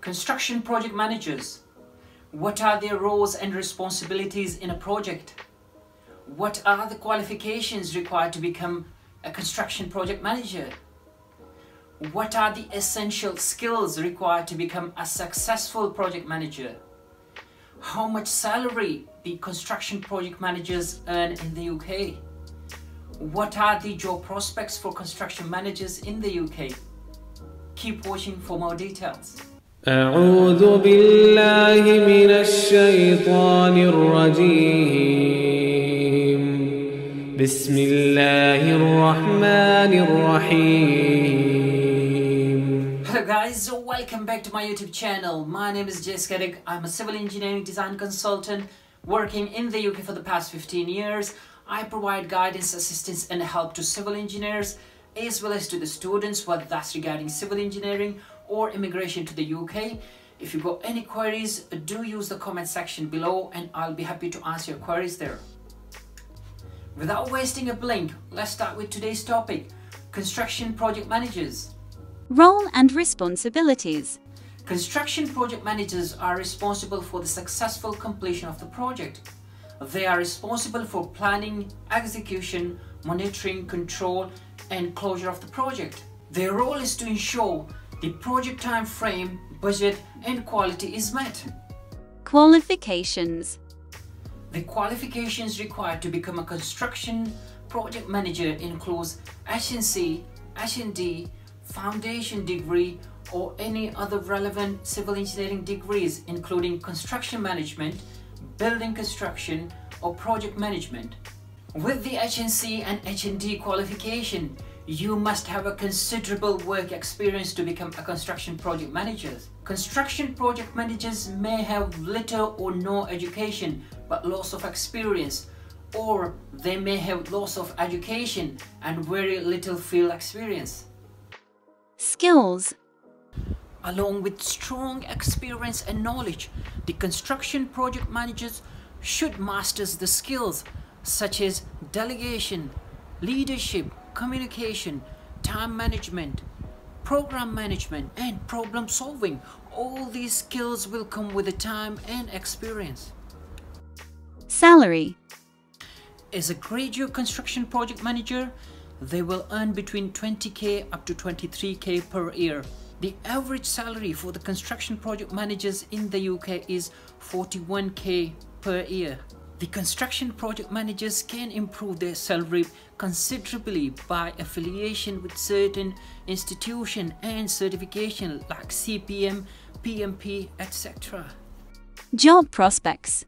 Construction project managers. What are their roles and responsibilities in a project? What are the qualifications required to become a construction project manager? What are the essential skills required to become a successful project manager? How much salary the construction project managers earn in the UK? What are the job prospects for construction managers in the UK? Keep watching for more details. أعوذ بالله من الشيطان الرجيم بسم الله الرحمن الرحيم Hello guys, welcome back to my YouTube channel. My name is Jehanzeb Khattak. I'm a civil engineering design consultant working in the UK for the past 15 years. I provide guidance, assistance and help to civil engineers as well as to the students, whether that's regarding civil engineering or immigration to the UK. If you've got any queries, do use the comment section below and I'll be happy to answer your queries there. Without wasting a blink, let's start with today's topic, construction project managers. Role and responsibilities. Construction project managers are responsible for the successful completion of the project. They are responsible for planning, execution, monitoring, control, and closure of the project. Their role is to ensure the project time frame, budget, and quality is met. Qualifications. The qualifications required to become a construction project manager includes HNC, HND, foundation degree, or any other relevant civil engineering degrees including construction management, building construction, or project management. With the HNC and HND qualification, you must have a considerable work experience to become a construction project manager. Construction project managers may have little or no education but lots of experience or they may have lots of education and very little field experience. Skills. Along with strong experience and knowledge, the construction project managers should master the skills such as delegation, leadership, communication, time management, program management, and problem solving. All these skills will come with the time and experience. Salary. As a graduate construction project manager, they will earn between 20k up to 23k per year. The average salary for the construction project managers in the UK is 41k per year. The construction project managers can improve their salary considerably by affiliation with certain institution and certification like CPM, PMP, etc. Job prospects.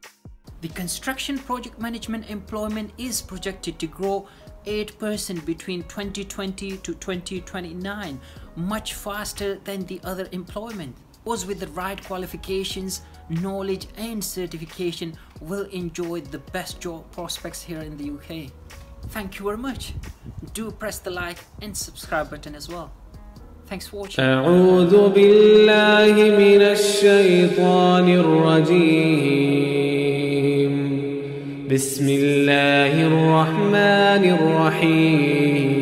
The construction project management employment is projected to grow 8% between 2020 to 2029, much faster than the other employment. Those with the right qualifications, knowledge and certification will enjoy the best job prospects here in the UK. Thank you very much. Do press the like and subscribe button as well. Thanks for watching. أعوذ بالله من الشيطان الرجيم بسم الله الرحمن الرحيم